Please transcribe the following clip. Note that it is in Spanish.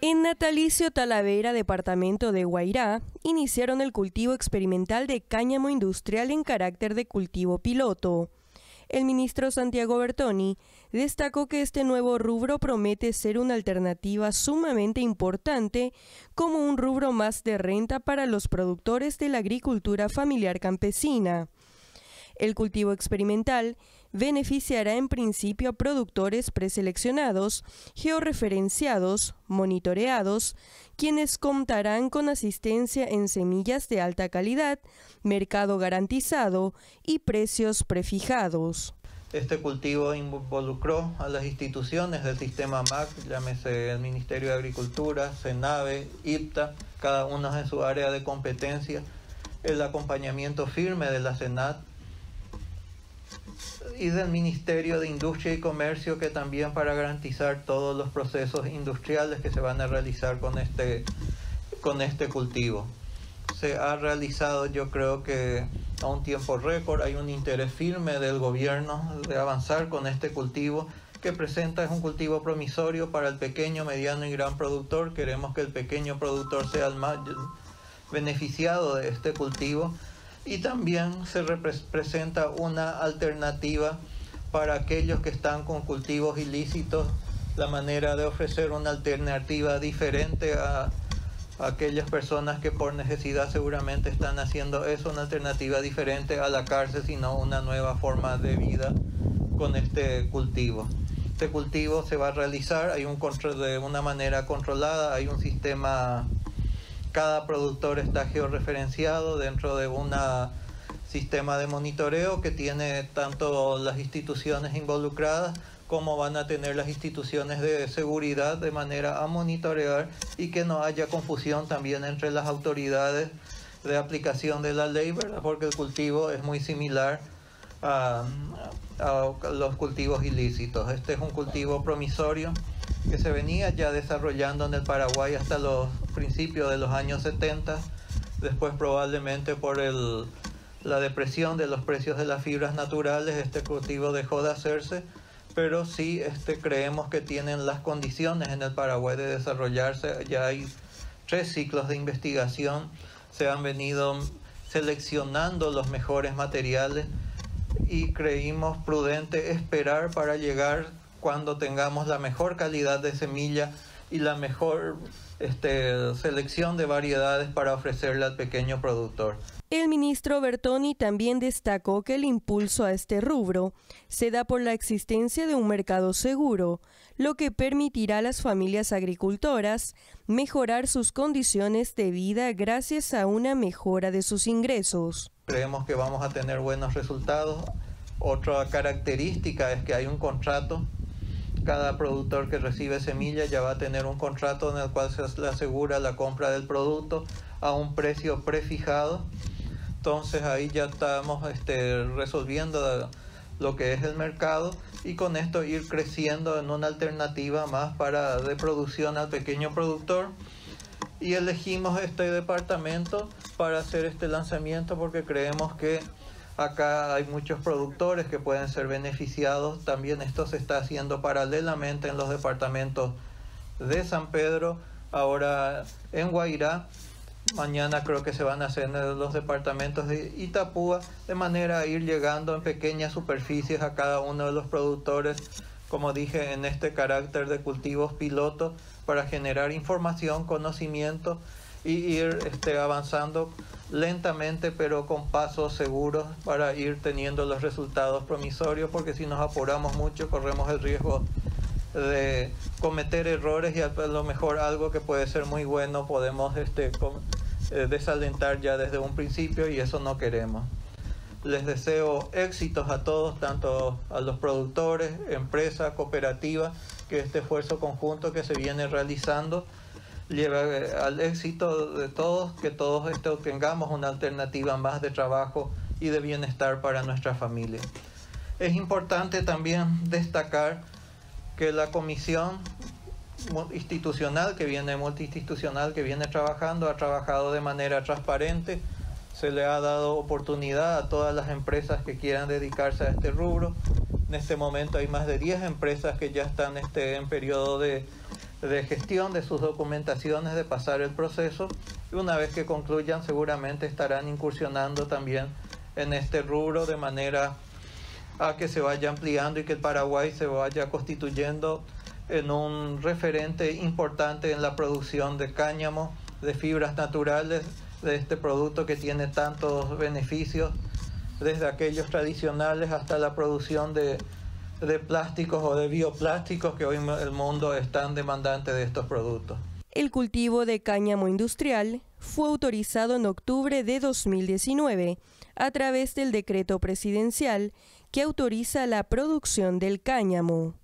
En Natalicio Talavera, departamento de Guairá, iniciaron el cultivo experimental de cáñamo industrial en carácter de cultivo piloto. El ministro Santiago Bertoni destacó que este nuevo rubro promete ser una alternativa sumamente importante como un rubro más de renta para los productores de la agricultura familiar campesina. El cultivo experimental beneficiará en principio a productores preseleccionados, georreferenciados, monitoreados, quienes contarán con asistencia en semillas de alta calidad, mercado garantizado y precios prefijados. Este cultivo involucró a las instituciones del sistema MAC, llámese el Ministerio de Agricultura, CENAVE, IPTA, cada una en su área de competencia, el acompañamiento firme de la SENAT y del Ministerio de Industria y Comercio que también para garantizar todos los procesos industriales que se van a realizar con este, con este cultivo. Se ha realizado yo creo que a un tiempo récord, hay un interés firme del gobierno de avanzar con este cultivo que presenta es un cultivo promisorio para el pequeño, mediano y gran productor. Queremos que el pequeño productor sea el más beneficiado de este cultivo y también se representa una alternativa para aquellos que están con cultivos ilícitos, la manera de ofrecer una alternativa diferente a, aquellas personas que por necesidad seguramente están haciendo eso, una alternativa diferente a la cárcel, sino una nueva forma de vida con este cultivo. Este cultivo se va a realizar, hay un control de una manera controlada, hay un sistema cada productor está georreferenciado dentro de un sistema de monitoreo que tiene tanto las instituciones involucradas como van a tener las instituciones de seguridad de manera a monitorear y que no haya confusión también entre las autoridades de aplicación de la ley, porque el cultivo es muy similar a, a los cultivos ilícitos. Este es un cultivo promisorio que se venía ya desarrollando en el Paraguay hasta los principios de los años 70, después probablemente por el, la depresión de los precios de las fibras naturales, este cultivo dejó de hacerse, pero sí este, creemos que tienen las condiciones en el Paraguay de desarrollarse, ya hay tres ciclos de investigación, se han venido seleccionando los mejores materiales y creímos prudente esperar para llegar cuando tengamos la mejor calidad de semilla y la mejor este, selección de variedades para ofrecerle al pequeño productor. El ministro Bertoni también destacó que el impulso a este rubro se da por la existencia de un mercado seguro, lo que permitirá a las familias agricultoras mejorar sus condiciones de vida gracias a una mejora de sus ingresos. Creemos que vamos a tener buenos resultados. Otra característica es que hay un contrato cada productor que recibe semilla ya va a tener un contrato en el cual se le asegura la compra del producto a un precio prefijado. Entonces ahí ya estamos este, resolviendo lo que es el mercado y con esto ir creciendo en una alternativa más para de producción al pequeño productor. Y elegimos este departamento para hacer este lanzamiento porque creemos que Acá hay muchos productores que pueden ser beneficiados. También esto se está haciendo paralelamente en los departamentos de San Pedro, ahora en Guairá. Mañana creo que se van a hacer en los departamentos de Itapúa, de manera a ir llegando en pequeñas superficies a cada uno de los productores, como dije, en este carácter de cultivos piloto, para generar información, conocimiento y ir este, avanzando lentamente pero con pasos seguros para ir teniendo los resultados promisorios porque si nos apuramos mucho corremos el riesgo de cometer errores y a lo mejor algo que puede ser muy bueno podemos este, eh, desalentar ya desde un principio y eso no queremos. Les deseo éxitos a todos, tanto a los productores, empresas, cooperativas, que este esfuerzo conjunto que se viene realizando lleva eh, al éxito de todos, que todos tengamos una alternativa más de trabajo y de bienestar para nuestra familia. Es importante también destacar que la comisión institucional que viene multiinstitucional que viene trabajando ha trabajado de manera transparente se le ha dado oportunidad a todas las empresas que quieran dedicarse a este rubro en este momento hay más de 10 empresas que ya están este, en periodo de de gestión de sus documentaciones, de pasar el proceso. Y una vez que concluyan seguramente estarán incursionando también en este rubro de manera a que se vaya ampliando y que el Paraguay se vaya constituyendo en un referente importante en la producción de cáñamo, de fibras naturales, de este producto que tiene tantos beneficios, desde aquellos tradicionales hasta la producción de, de plásticos o de bioplásticos que hoy el mundo es tan demandante de estos productos. El cultivo de cáñamo industrial fue autorizado en octubre de 2019 a través del decreto presidencial que autoriza la producción del cáñamo.